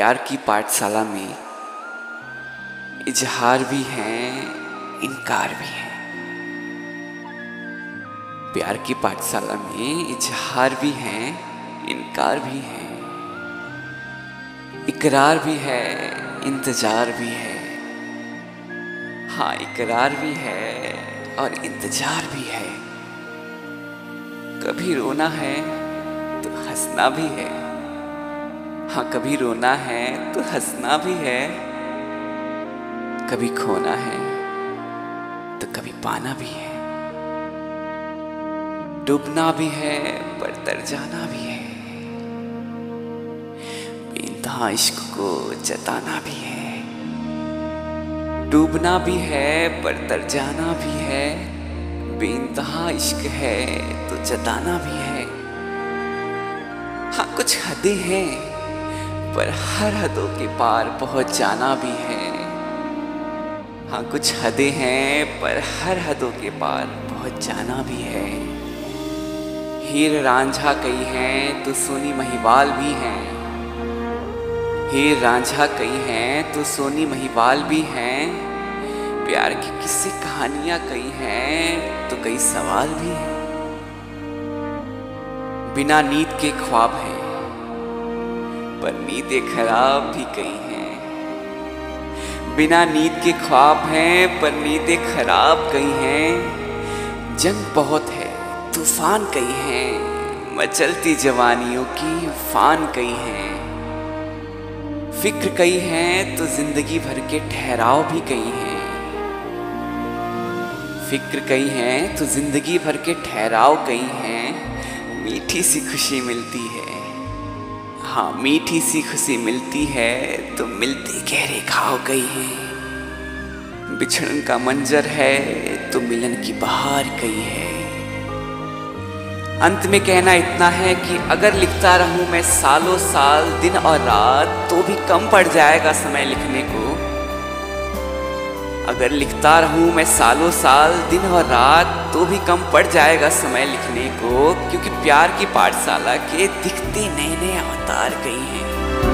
प्यार की पाठशाला में इजहार भी है, इनकार भी है। प्यार की पाठशाला में इजहार भी है, इनकार भी है। इकरार भी है, इंतज़ार भी है। हाँ इकरार भी है और इंतज़ार भी है। कभी रोना है तो हंसना भी है। हाँ कभी रोना है तो हंसना भी है, कभी खोना है तो कभी पाना भी है। डूबना भी है, पर तर जाना भी है। बेनतहा इश्क को जताना भी है। डूबना भी है, पर तर जाना भी है। बेनतहा इश्क है तो जताना भी है। हाँ कुछ हदें हैं। पर हर हदों के पार पहुँच जाना भी है। हाँ कुछ हदें हैं, पर हर हदों के पार पहुँच जाना भी है। हीर रांझा कई हैं तो सोनी महिवाल भी हैं। हीर रांझा कई हैं तो सोनी महिवाल भी हैं। प्यार की किस्से कहानियाँ कई हैं तो कई सवाल भी हैं। बिना नींद के ख्वाब हैं। पर नींदें खराब भी कई हैं। बिना नींद के ख्वाब हैं पर नींदें खराब कई हैं। जंग बहुत है, तूफ़ान कई हैं। मचलती जवानियों की फान कई हैं। फ़िक्र कई हैं तो ज़िंदगी भर के ठहराव भी कई हैं। फ़िक्र कई हैं तो ज़िंदगी भर के ठहराव कई हैं। मीठी सी खुशी मिलती है। हाँ मीठी सी खुशी मिलती है तो मिलते गहरे घाव गई है। बिछड़न का मंजर है तो मिलन की बहार गई है। अंत में कहना इतना है कि अगर लिखता रहूँ मैं सालों साल, दिन और रात तो भी कम पड़ जाएगा समय लिखने को। अगर लिखता रहूँ मैं सालों साल, दिन और रात तो भी कम पड़ जाएगा समय लिखने को, क्योंकि प्यार की पाठशाला के दिखते नए नए अवतार गई हैं।